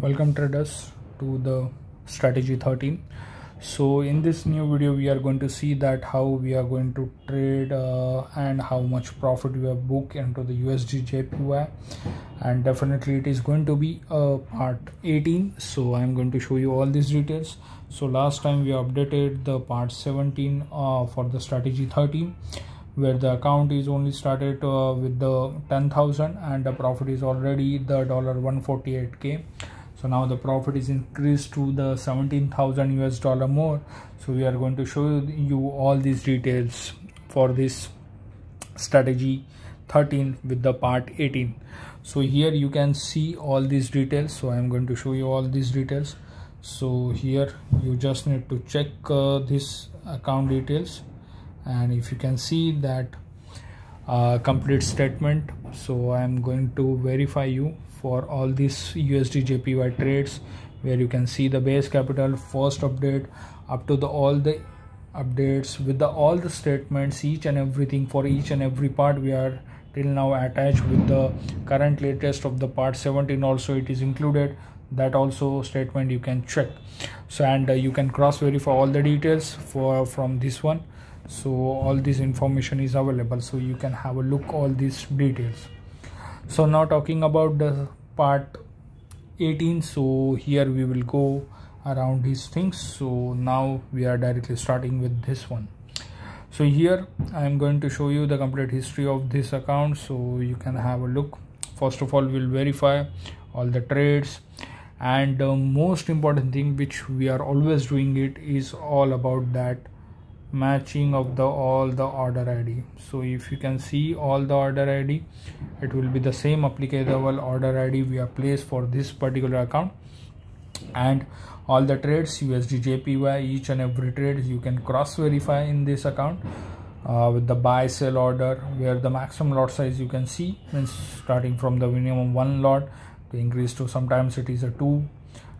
welcome traders to the strategy 13 so in this new video we are going to see that how we are going to trade uh, and how much profit we have booked into the USD JPY and definitely it is going to be a part 18 so I'm going to show you all these details. So last time we updated the part 17 uh, for the strategy 13 where the account is only started uh, with the 10,000 and the profit is already the dollar 148k so now the profit is increased to the 17,000 US dollar more. So we are going to show you all these details for this strategy 13 with the part 18 so here you can see all these details. So i'm going to show you all these details. So here you just need to check uh, this account details. And if you can see that complete statement. So i'm going to verify you for all these USD JPY trades where you can see the base capital first update up to the all the updates with the all the statements each and everything for each and every part we are till now attached with the current latest of the part 17 also it is included. That also statement you can check. So and uh, you can cross verify all the details for from this one so all this information is available so you can have a look all these details. So now talking about the part 18 so here we will go around these things. So now we are directly starting with this one. So here i am going to show you the complete history of this account so you can have a look. First of all we'll verify all the trades. And the most important thing which we are always doing it is all about that matching of the all the order id so if you can see all the order id it will be the same applicable order id we have placed for this particular account. And all the trades usd jpy each and every trade you can cross verify in this account uh, with the buy sell order where the maximum lot size you can see means starting from the minimum one lot to increase to sometimes it is a two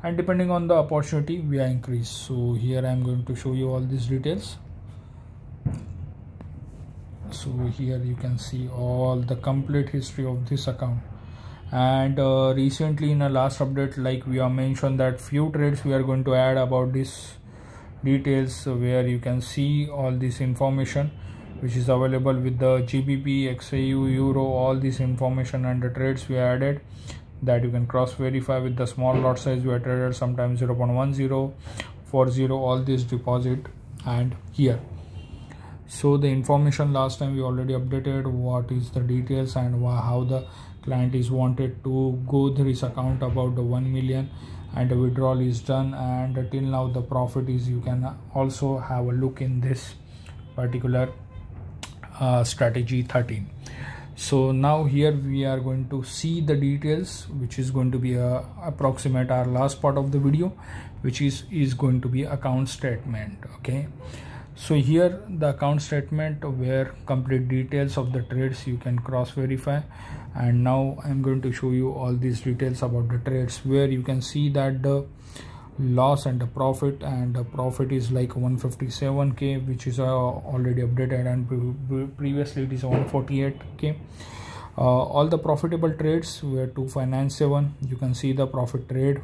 and depending on the opportunity we are increased. So here i am going to show you all these details so here you can see all the complete history of this account. And uh, recently in a last update like we are mentioned that few trades we are going to add about this details where you can see all this information which is available with the GBP, XAU, Euro, all this information and the trades we added that you can cross verify with the small lot size we are traded sometimes 0 0.10, 40, all this deposit and here so the information last time we already updated what is the details and how the client is wanted to go through his account about the 1 million and the withdrawal is done. And till now the profit is you can also have a look in this particular uh, strategy 13 so now here we are going to see the details which is going to be a approximate our last part of the video which is is going to be account statement okay so here the account statement where complete details of the trades you can cross verify. And now i'm going to show you all these details about the trades where you can see that the loss and the profit and the profit is like 157k which is uh, already updated and previously it is 148k uh, all the profitable trades were 2597 you can see the profit trade.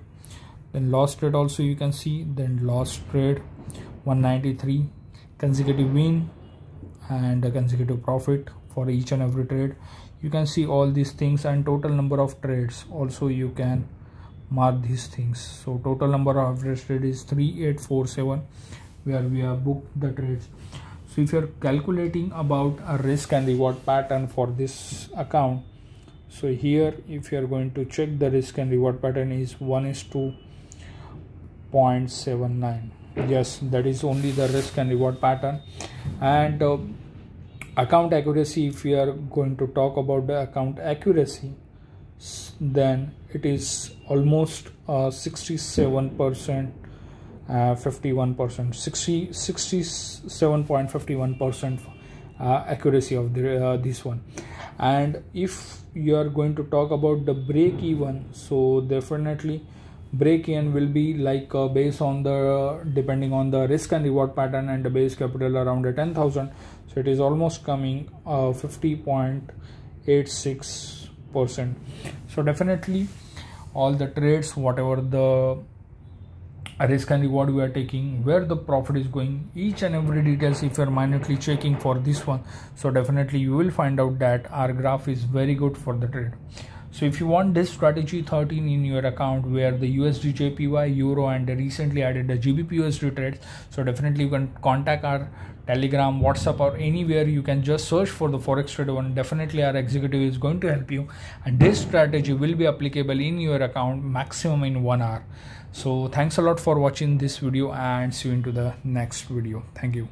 Then loss trade also you can see. Then loss trade 193 consecutive win and a consecutive profit for each and every trade. You can see all these things and total number of trades. Also you can mark these things. So total number of average trade is 3847 where we have booked the trades. So if you're calculating about a risk and reward pattern for this account so here if you're going to check the risk and reward pattern is 1 is to 0.79 yes that is only the risk and reward pattern. And uh, account accuracy if we are going to talk about the account accuracy then it is almost uh, 67 percent uh, 51 percent 60 67.51 percent uh, accuracy of the, uh, this one. And if you are going to talk about the break even so definitely break in will be like uh, based on the depending on the risk and reward pattern and the base capital around the 10000 so it is almost coming uh, 50.86 percent. So definitely all the trades whatever the risk and reward we are taking where the profit is going each and every details if you're minutely checking for this one. So definitely you will find out that our graph is very good for the trade so if you want this strategy 13 in your account where the USD JPY euro and recently added the GBP USD trades so definitely you can contact our telegram whatsapp or anywhere you can just search for the forex trader one. Definitely our executive is going to help you. And this strategy will be applicable in your account maximum in one hour. So thanks a lot for watching this video and see you into the next video. Thank you